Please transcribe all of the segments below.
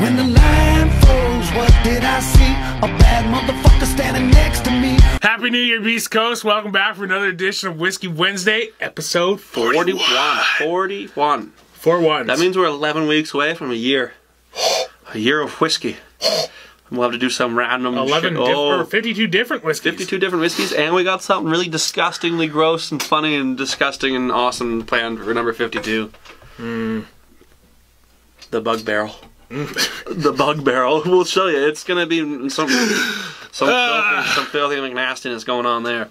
When the line froze, what did I see? A bad motherfucker standing next to me. Happy New Year, Beast Coast. Welcome back for another edition of Whiskey Wednesday, episode 41. 41. 41. Four ones. That means we're 11 weeks away from a year. A year of whiskey. We'll have to do some random 11 shit. diff- Oh, or 52 different whiskeys. 52 different whiskeys, and we got something really disgustingly gross and funny and disgusting and awesome planned for number 52. Hmm. The bug barrel. the bug barrel. We'll show you. It's gonna be some some filthy, some filthy McNastiness going on there.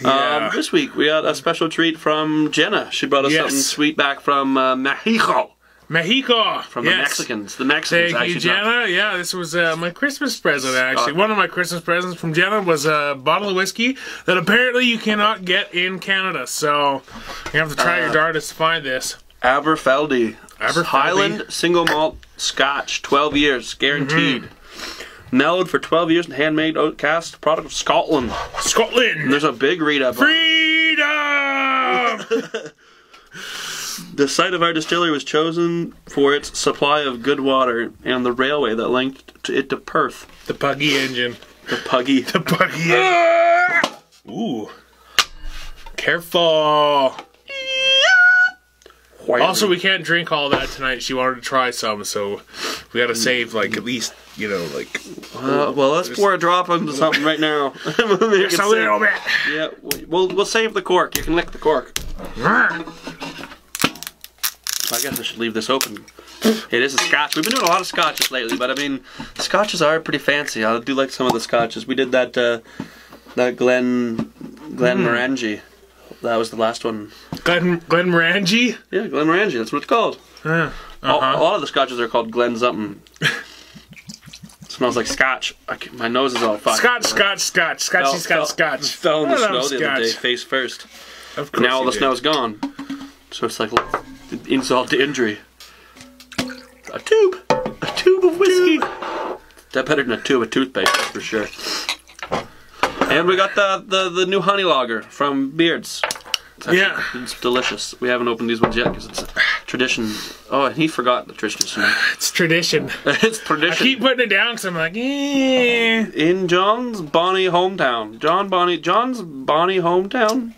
Yeah. Um, this week we got a special treat from Jenna. She brought us Yes. something sweet back from uh, Mexico, Mexico. from yes. the Mexicans. The Mexicans. Thank you, actually, not- Jenna. Yeah, this was uh, my Christmas present, actually. One of my Christmas presents from Jenna was a bottle of whiskey that apparently you cannot get in Canada. So you have to try Uh, your darndest to find this. Aberfeldy. Highland single malt Scotch, 12 years, guaranteed. Mm-hmm. Mellowed for 12 years and handmade oak cast, product of Scotland. And Scotland. there's a big read up. Freedom! The site of our distillery was chosen for its supply of good water and the railway that linked to it to Perth. the puggy engine. The Puggy. The puggy engine. Ooh. Careful. Also, we can't drink all that tonight. She wanted to try some, so we gotta save like at least you know like Uh, well, let's pour a drop into something right now. We'll make it just a little bit. Yeah, we- we'll we'll save the cork. You can lick the cork. I guess I should leave this open. It is a scotch. We've been doing a lot of scotches lately, but I mean, scotches are pretty fancy. I do like some of the scotches. We did that uh, that Glen Glenmorangie. That was the last one. Glen Glenmorangie. Yeah, Glenmorangie. That's what it's called. Uh, uh-huh. A lot of the scotches are called Glen something. smells like scotch. I can, my nose is all fucked. Scotch, Scotch, Scotch, Scotchy, Scotch, fell- Scotch. Fell in the snow the other day, face first. Of course Now all the do. snow's gone. So it's like insult to injury. A tube! A tube of whiskey! That better than a tube of toothpaste, for sure. And we got the, the, the new honey lager from Beards. It's actually- Yeah. It's delicious. We haven't opened these ones yet because it's a tradition. Oh, and he forgot the tradition. It's tradition. it's tradition. I keep putting it down because I'm like, eh. in John's Bonnie hometown. John Bonnie, John's Bonnie hometown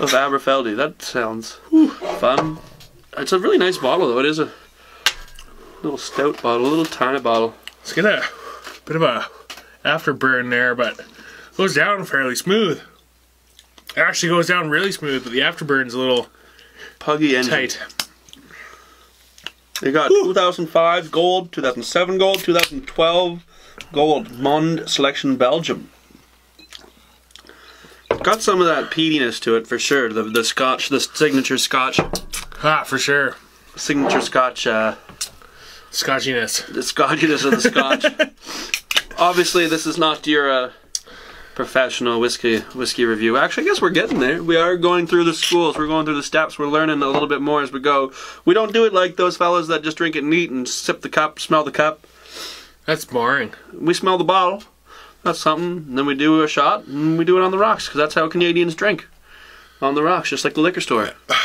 of Aberfeldy. That sounds fun. It's a really nice bottle, though. It is a little stout bottle, a little tiny bottle. Let's get a bit of a afterburn there, but goes down fairly smooth. It actually goes down really smooth, but the afterburn's a little Puggy and tight. They got 2005 gold, 2007 gold, 2012 gold. Monde Selection Belgium. Got some of that peatiness to it for sure. The the Scotch, the signature Scotch, Ah, for sure. signature Scotch. Uh, Scotchiness. the scotchiness of the scotch. Obviously, this is not your uh, professional whiskey whiskey review. Actually, I guess we're getting there. We are going through the schools. We're going through the steps. We're learning a little bit more as we go. We don't do it like those fellas that just drink it neat and sip the cup, smell the cup. That's boring. We smell the bottle. That's something. And then we do a shot and we do it on the rocks because that's how Canadians drink. On the rocks, just like the liquor store.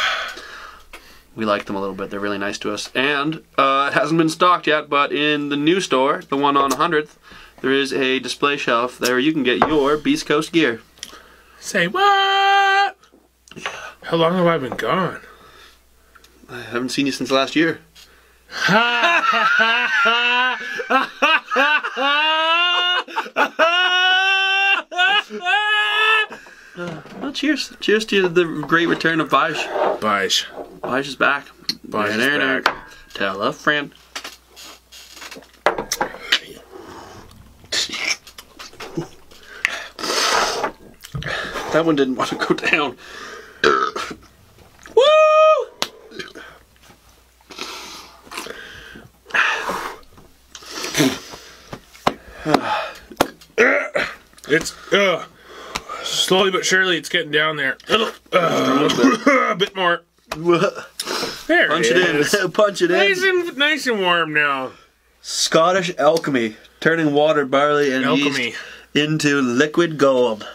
We like them a little bit. They're really nice to us. And uh, it hasn't been stocked yet, but in the new store, the one on 100th, there is a display shelf there you can get your Beast Coast gear. Say what? How long have I been gone? I haven't seen you since last year. Well, cheers. Cheers to the great return of Baj. Baj. Baj is back. Baj is back. Tell a friend. That one didn't want to go down. Woo! It's uh, slowly but surely it's getting down there. a bit more. There Punch it it is. in. Punch it Nice in. and nice and warm now. Scottish alchemy, turning water, barley, and Alchemy. yeast into liquid gold.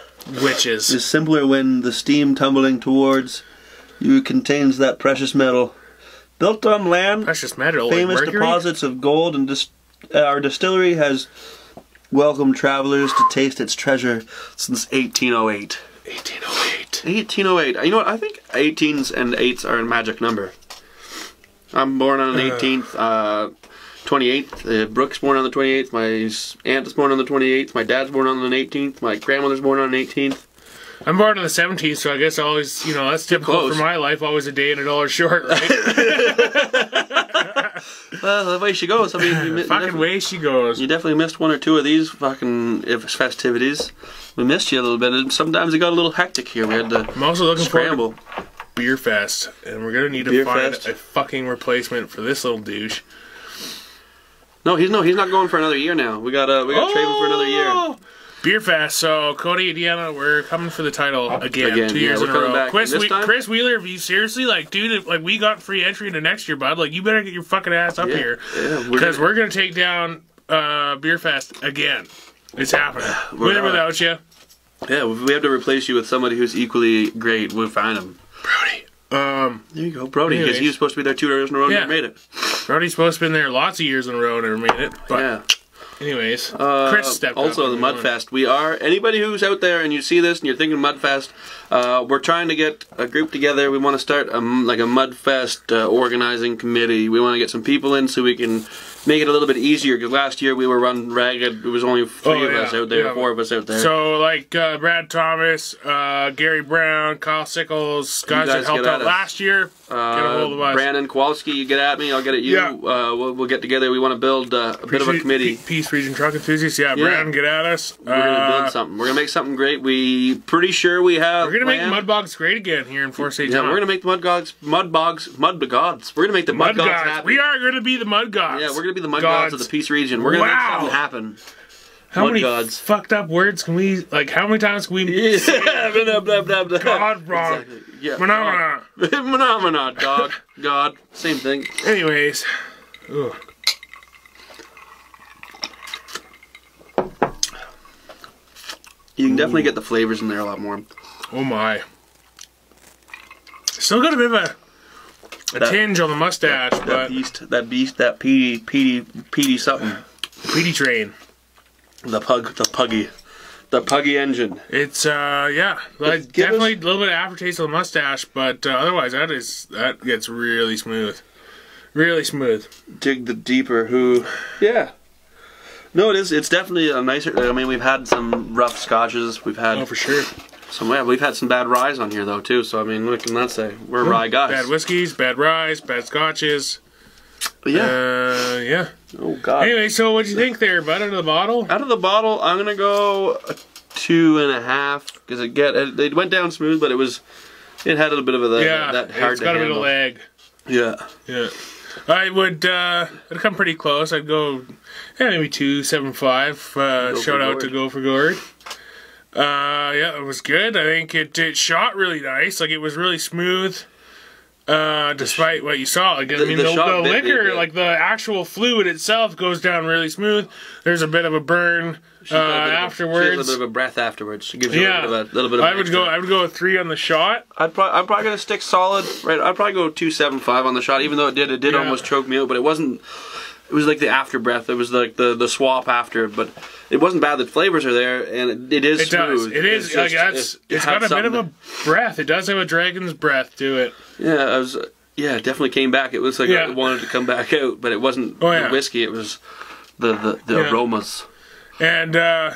Witches. is simpler when the steam tumbling towards you contains that precious metal. Built on land, Precious metal. famous mercury? deposits of gold and dis- Uh, our distillery has welcomed travelers to taste its treasure since 1808. 1808. 1808. You know what? I think 18s and 8s are a magic number. I'm born on an 18th, uh, 28th. Uh, Brooke's born on the 28th. My aunt is born on the 28th. My dad's born on the 18th. My grandmother's born on the 18th. I'm born on the 17th, so I guess always, you know, that's typical close. for my life. Always a day and a dollar short, right? Well, the way she goes. I mean, you, mi- Fucking way she goes. you definitely missed one or two of these fucking festivities. We missed you a little bit. And sometimes it got a little hectic here. We had to I'm also looking forward scramble. Beer Fest, and we're gonna need to Beer find Fest. a fucking replacement for this little douche. No, he's no, he's not going for another year now. We got uh, we got to trade him for another year. Oh! Beer Fest. So Cody and Deanna, we're coming for the title again, Again, two yeah, years in a row. back. Chris, we. Chris Wheeler, if you seriously like, dude, like we got free entry into next year, bud. Like you better get your fucking ass up Yeah, here yeah, we're because gonna- we're gonna take down uh, Beer Fest again. It's happening. We're With or without you, Yeah, if we have to replace you with somebody who's equally great. We'll find him. Brody. Um, There you go, Brody, because he was supposed to be there two years in a row and Yeah. made it. Brody's supposed to have been there lots of years in a row and never made it. But yeah. anyways, Uh, Chris stepped up. also, the. Mudfest. We are anybody who's out there and you see this and you're thinking Mudfest. Uh, we're trying to get a group together. We want to start a, like a Mudfest uh, organizing committee. We want to get some people in so we can make it a little bit easier. Because last year we were run ragged. It was only three Oh, of yeah, us out there, yeah. four of us out there. So like uh, Brad Thomas, uh, Gary Brown, Kyle Sickles, guys, guys that helped out us. last year, uh. Brandon Kowalski, you get at me. I'll get at you. Yeah. Uh, we'll, we'll get together. We want to build uh, a bit of a committee. Peace Region Truck Enthusiasts. Yeah, Yeah. Brandon, get at us. We're gonna Uh, build something. We're gonna make something great. We pretty sure we have. We're gonna make planned- mud bogs great again here in Fort St. Yeah, John. we're gonna make the mud gods, mud bogs, mud gods. We're gonna make the mud, mud happen. We are gonna be the mud gods. Yeah, we're gonna be the mud gods, of the Peace Region. We're gonna Wow. make something happen. How mud many gods. fucked up words can we like? How many times can we? Yeah, blah, blah, blah, blah. God wrong. Exactly. Yeah. Phenomena. God. Phenomena. Dog. God. Same thing. Anyways, ugh. You can definitely get the flavors in there a lot more. oh my. Still got a bit of a, a That- tinge on the mustache, That but beast. That beast. That peaty, peaty, peaty something. Petey train. The pug. The puggy. The puggy engine. It's uh yeah, like definitely a little bit of aftertaste of the mustache, but uh, otherwise that is that gets really smooth, really smooth. dig the deeper who yeah no it is it's definitely a nicer i mean we've had some rough scotches we've had Oh for sure. some yeah, we've had some bad ryes on here though too so i mean what can that say we're rye guys Bad whiskeys, bad ryes, bad scotches. But yeah Uh, yeah. oh god Anyway, so what'd you think there, bud? Out of the bottle? out of the bottle i'm gonna go a two and a half because it get it, it went down smooth but it was it had a little bit of a yeah, that hard it's to got a bit of leg. yeah Yeah. I would uh I'd come pretty close. I'd go yeah, maybe two seven five. Uh Go shout out to. Go for Gord. Uh yeah, it was good. I think it it shot really nice. Like it was really smooth. Uh, despite what you saw, like I the- mean, the the, the bit me a liquor, like the actual fluid itself, goes down really smooth. There's a bit of a burn uh, She a bit of a- she a little bit of a breath afterwards it gives you Yeah, a little bit of a, little bit of I would go. I would go with three on the shot. I'd probably, I'm probably gonna stick solid. Right, I'd probably go two seven five on the shot. Even though it did, it did Yeah. almost choke me out, but it wasn't. It was like the after breath. It was like the the swap after, but it wasn't bad. The flavors are there, and it, it is It does. smooth. It is It's like just- that's. it- it it's got a bit of a breath. It does have a dragon's breath to it. yeah. I was yeah. It definitely came back. It was like Yeah. it wanted to come back out, but it wasn't Oh, yeah. the whiskey. It was the the, the Yeah. aromas. And uh,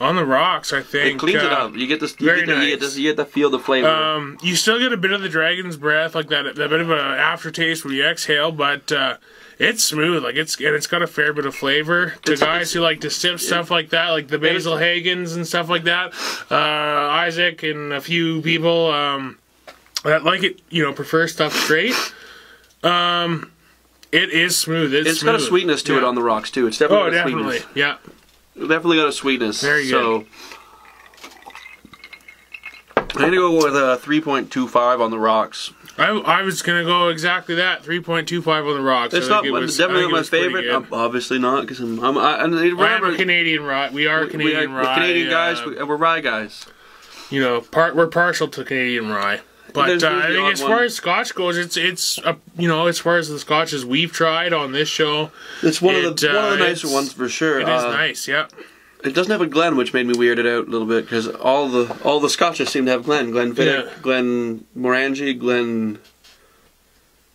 on the rocks, I think It cleans it uh, up. You get this. You very get, the, you get nice. this. You get to feel the flavor. Um, you still get a bit of the dragon's breath, like that, that bit of an aftertaste when you exhale, but uh, it's smooth. Like it's and it's got a fair bit of flavor. To guys who like to sip stuff like that, like the Basil Haydens and stuff like that, uh, Isaac and a few people um, that like it, you know, prefer stuff straight. Um, it is smooth. It's, it's got a sweetness to it on the rocks too. It's definitely Oh, got a definitely. sweetness. Yeah. Definitely got a sweetness. Very So I'm gonna go with a 3.25 on the rocks. I, I was gonna go exactly that. Three point two five on the rocks. It's not it was, definitely my favorite. Um, obviously not because I'm, I'm I, and I'm a Canadian rye. We are Canadian we are, rye. Canadian guys. uh, we, we're rye guys. you know, part we're partial to Canadian rye. But There's uh, I think as one. far as Scotch goes, it's it's uh, you know as far as the Scotches we've tried on this show, It's one of It, the one of the uh, nicer ones for sure. it is Uh, nice. Yeah, It doesn't have a Glen, which made me weirded out a little bit because all the all the Scotches seem to have Glen. Glen Fiddick, Yeah. Glen Morangi, Glen.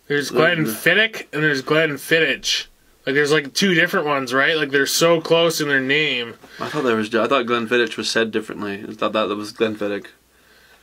there's Like- Glenfiddich uh, and there's Glenfiddich. Like there's like two different ones, right? Like they're so close in their name. I thought there was. I thought Glen Fiddich was said differently. I thought that was Glen Fiddick.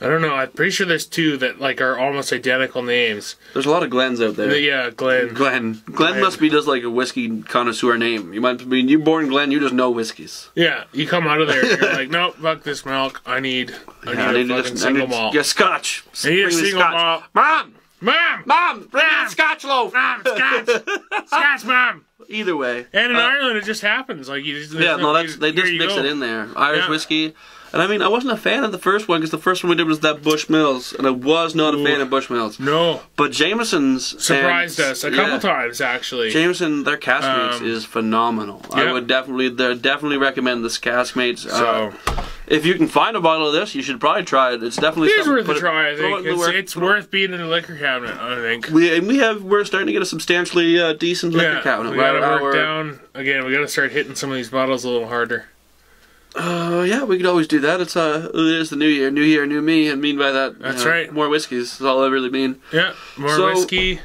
I don't know. I'm pretty sure there's two that like are almost identical names. There's a lot of Glens out there. Yeah, Glen. Glen. Glen must be just like a whiskey connoisseur name. You might be you born Glen. You just know whiskeys. Yeah, you come out of there and you're like, nope, fuck this milk. I need, I need Yeah, need to fucking just- single malt. get Scotch. I need a single Scotch. malt. Mom, Mom, mom, bring Mom. Scotch loaf. mom, Scotch, Scotch, mom. Either way. And in Uh, Ireland, it just happens. Like you just Yeah, no, that's they just mix go. it in there. Irish Yeah. whiskey. And I mean, I wasn't a fan of the first one because the first one we did was that Bushmills, and I was not a fan of Bushmills. No, But Jameson's surprised and- us a couple yeah. times actually. Jameson, their Caskmates Um, is phenomenal. I would definitely, definitely recommend this Caskmates. so Uh, if you can find a bottle of this, you should probably try it. It's definitely it is worth a it- try. I throw it think it's, it's worth being in the liquor cabinet. I think. We and we have we're starting to get a substantially uh, decent liquor Yeah, cabinet. we gotta work our- down again. We gotta start hitting some of these bottles a little harder. Uh, yeah, we could always do that. It's uh, it is the new year, new year, new me, and mean by that. you That's know, right. More whiskeys is all I really mean. Yeah, more So- whiskey.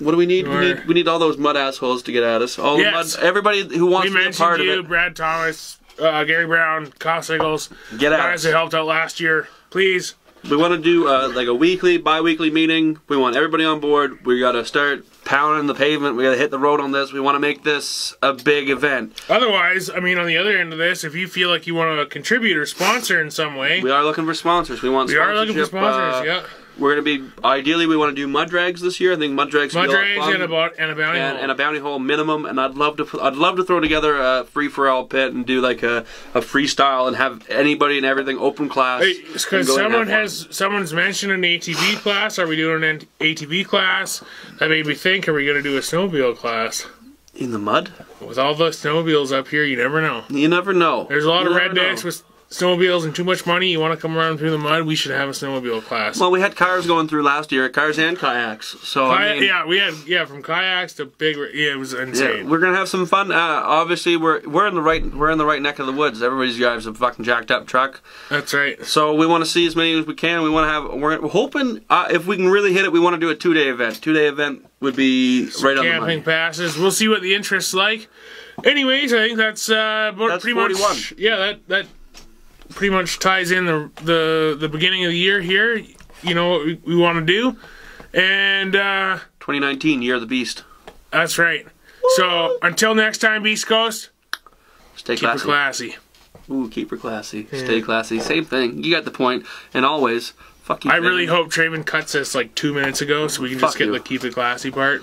What do we need? We need we need all those mud assholes to get at us. All Yes. the mud, everybody who wants We to be a mentioned part you, of it. Brad Thomas, uh, Gary Brown, Kyle Siggles, Get at guys that helped out last year. Please, We want to do uh, like a weekly, bi-weekly meeting. We want everybody on board. We got to start pounding the pavement. We got to hit the road on this. We want to make this a big event. Otherwise, I mean, on the other end of this, if you feel like you want to contribute or sponsor in some way, We are looking for sponsors. We want we are looking for sponsors. uh, yeah, We're gonna be ideally we want to do mud drags this year. I think mud drags mud be a lot of drags and a, and a bounty and, hole. and a bounty hole minimum. And I'd love to I'd love to throw together a free for all pit and do like a, a freestyle and have anybody and everything open class. Because go and have someone has someone's mentioned an ATV class. Are we doing an ATV class? That made me think: Are we going to do a snowmobile class? in the mud. With all the snowmobiles up here, you never know. You never know. There's a lot You of rednecks with snowmobiles and too much money. You want to come around through the mud? We should have a snowmobile class. Well, we had cars going through last year, cars and kayaks. So I mean, yeah, we had yeah from kayaks to big. Yeah, it was Yeah, insane. we're gonna have some fun. Uh, obviously, we're we're in the right we're in the right neck of the woods. Everybody's drives a fucking jacked up truck, That's right. so we want to see as many as we can. We want to have. We're hoping uh, if we can really hit it, we want to do a two day event. Two day event would be right on the Camping passes. We'll see what the interest's like. Anyways, I think that's uh, That's pretty 41. much. Yeah, that that pretty much ties in the the the beginning of the year here. You know what we, we want to do, and uh, 2019 year of the beast. that's right. So until next time, Beast Coast, Stay keep it classy. classy. Ooh, keep her classy. Stay classy. Same thing. You got the point. And always, fuck you. I really hope Traven cuts this like two minutes ago, so we can just get you. the keep it classy part.